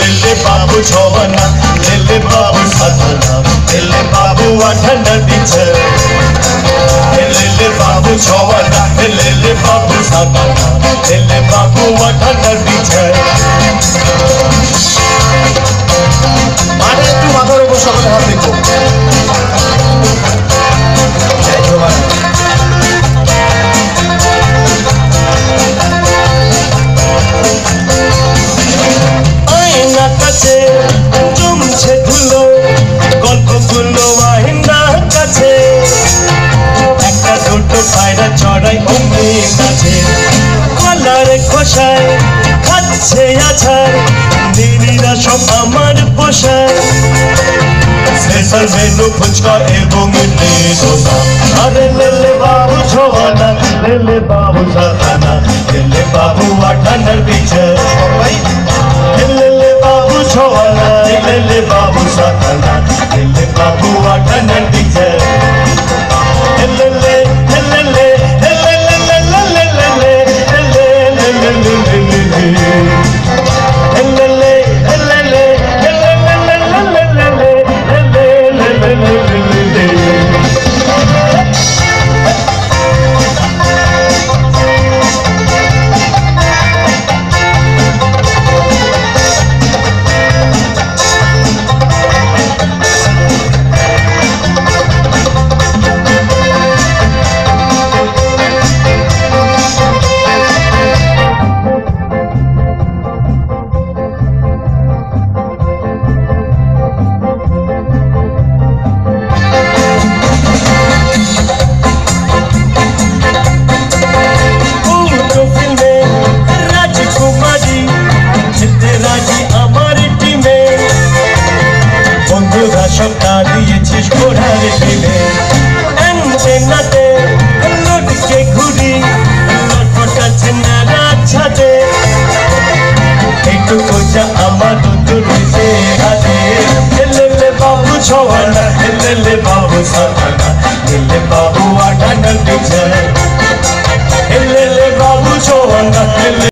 লেলে বাবু ছবনা লেলে বাবু সাধনা লেলে বাবু আঠানা দিছে। লেলে বাবু ছবনা লেলে বাবু সাধনা লেলে বাবু আঠানা দিছে। মানে একটু মাথার উপর সকলে কলার খোসায় খাচ্ছে আছার দিদিরা সব আমার পোষায় স্পেশাল মেনু ফুচকা এবং ইডলি দোসা আরে লেলে বাবু ছোয়ানা লেলে বাবু সাতানা লেলে বাবু আঠানার পিছে সবাই লেলে বাবু ছোয়ানা লেলে বাবু সাতানা লেলে বাবু আঠানার পিছে बाबू आटा डंडी बाबू जो